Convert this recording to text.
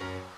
아,